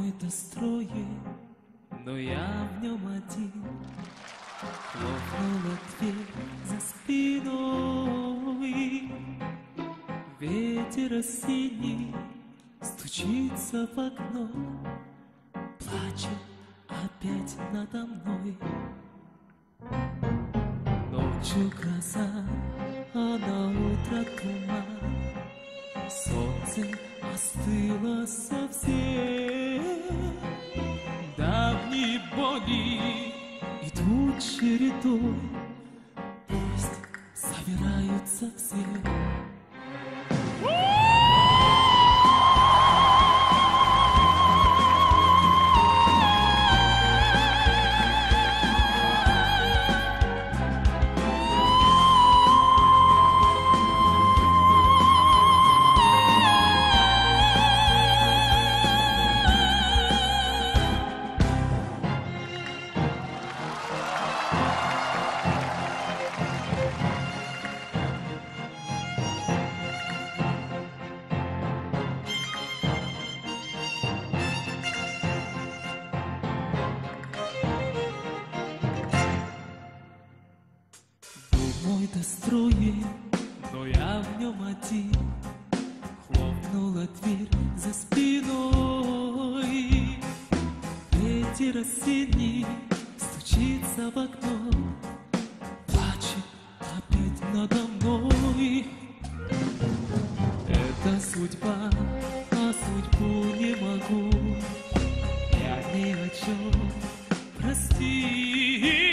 мой-то строен, но я в нем один. Хлопнула дверь за спиной. Ветер осенний стучится в окно, Плачет опять надо мной. Ночью гроза, а на утро туман, Солнце остыло совсем. Давние боли идут чередой, Пусть собираются все. Мой достроен, но я в нем один. Хлопнула дверь за спиной. Ветер осенний стучится в окно, Плачет опять надо мной. Это судьба, а судьбу не могу Я ни о чем простить.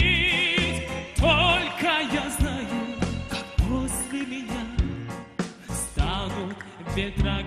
как